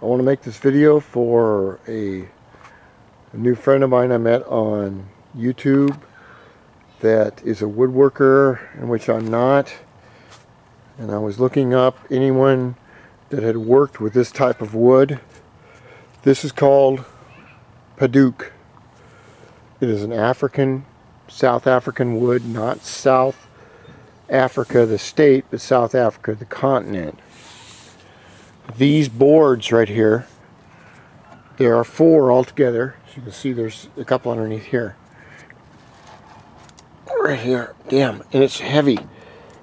I want to make this video for a, a new friend of mine I met on YouTube that is a woodworker in which I'm not. And I was looking up anyone that had worked with this type of wood. This is called Padauk it is an African South African wood not South Africa the state but South Africa the continent these boards right here, there are four altogether. As you can see, there's a couple underneath here. Right here, damn, and it's heavy.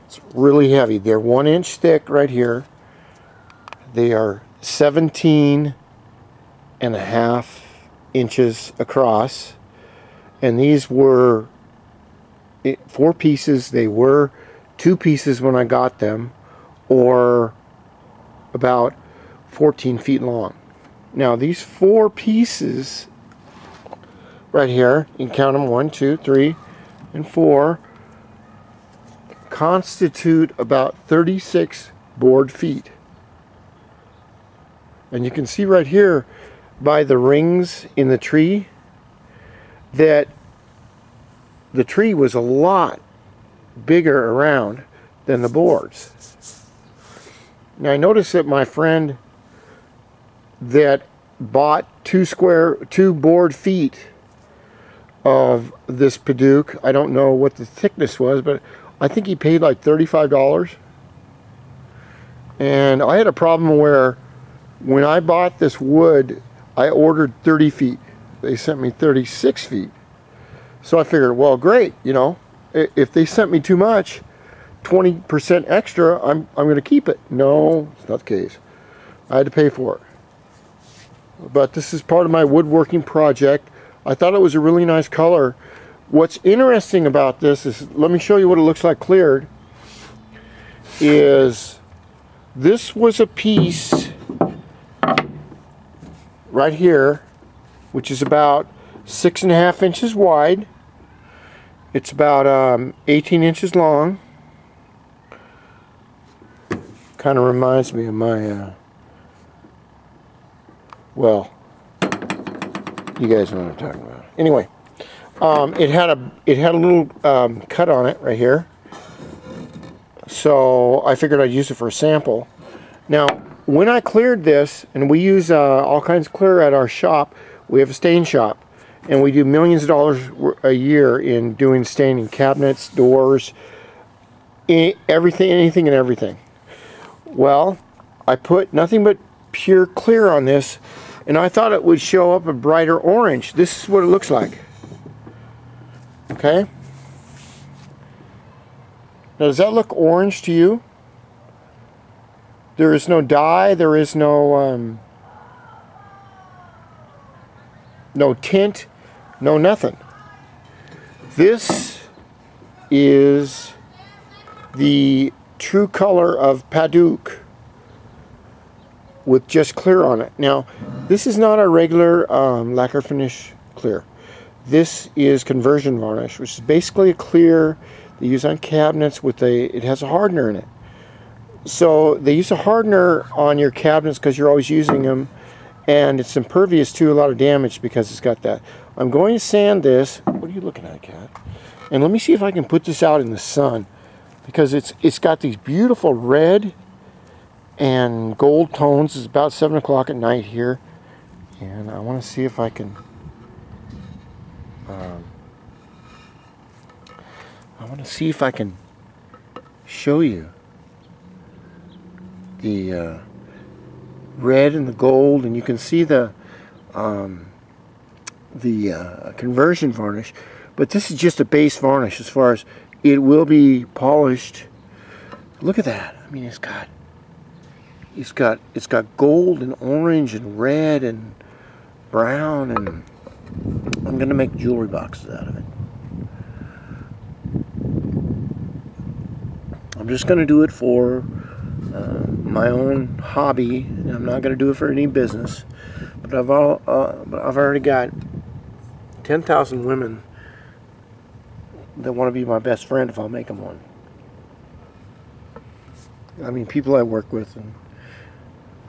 It's really heavy. They're one inch thick right here. They are 17 and a half inches across. And these were four pieces. They were two pieces when I got them, or about 14 feet long. Now these four pieces right here, you can count them one, two, three, and four, constitute about 36 board feet. And you can see right here by the rings in the tree that the tree was a lot bigger around than the boards. Now I noticed that my friend that bought two square, two board feet of this Padauk. I don't know what the thickness was, but I think he paid like $35. And I had a problem where when I bought this wood, I ordered 30 feet. They sent me 36 feet. So I figured, well, great, you know, if they sent me too much, 20% extra, I'm, I'm going to keep it. No, it's not the case. I had to pay for it. But this is part of my woodworking project. I thought it was a really nice color. What's interesting about this is, let me show you what it looks like cleared, is this was a piece right here, which is about six and a half inches wide. It's about um, 18 inches long kind of reminds me of my, uh, well, you guys know what I'm talking about. Anyway, um, it had a it had a little um, cut on it right here, so I figured I'd use it for a sample. Now, when I cleared this, and we use uh, all kinds of clear at our shop, we have a stain shop, and we do millions of dollars a year in doing staining cabinets, doors, everything, anything and everything. Well, I put nothing but pure clear on this and I thought it would show up a brighter orange. This is what it looks like. Okay? Now does that look orange to you? There is no dye, there is no um, no tint, no nothing. This is the true color of Padauk with just clear on it. Now, this is not a regular um, lacquer finish clear. This is conversion varnish, which is basically a clear they use on cabinets with a, it has a hardener in it. So they use a hardener on your cabinets because you're always using them and it's impervious to a lot of damage because it's got that. I'm going to sand this. What are you looking at, cat? And let me see if I can put this out in the sun because it's it's got these beautiful red and gold tones. It's about 7 o'clock at night here. And I want to see if I can... Um, I want to see if I can show you the uh, red and the gold. And you can see the... Um, the uh, conversion varnish but this is just a base varnish as far as it will be polished. Look at that. I mean, it's got it's got it's got gold and orange and red and brown and I'm gonna make jewelry boxes out of it. I'm just gonna do it for uh, my own hobby. And I'm not gonna do it for any business. But I've all uh, but I've already got 10,000 women that want to be my best friend if I'll make them one. I mean, people I work with, and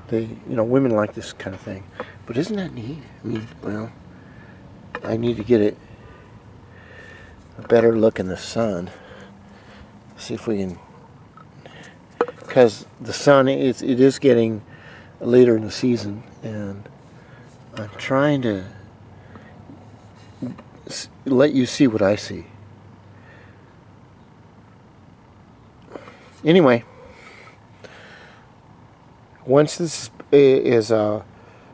they, you know, women like this kind of thing. But isn't that neat? I mean, well, I need to get it a better look in the sun. See if we can, because the sun is it is getting later in the season, and I'm trying to let you see what I see. Anyway, once this is uh,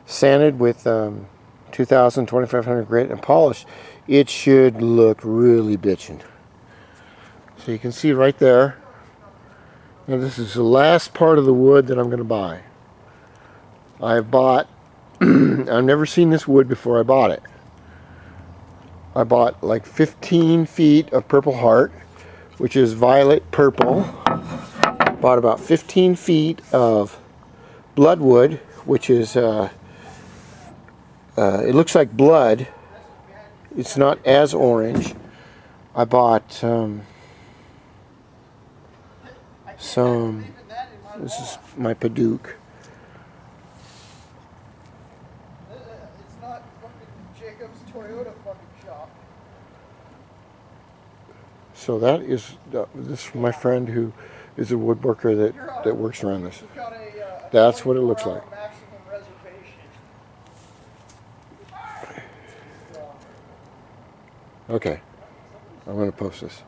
sanded with um, 2000, 2500 grit and polished, it should look really bitchin'. So you can see right there. Now this is the last part of the wood that I'm going to buy. I've bought, I've never seen this wood before I bought it. I bought like 15 feet of Purple Heart, which is violet purple. Bought about 15 feet of Bloodwood, which is, uh, uh, it looks like blood. It's not as orange. I bought um, some, this is my Padauk. So that is, uh, this is my friend who is a woodworker that, that works around this. That's what it looks like. Okay, I'm going to post this.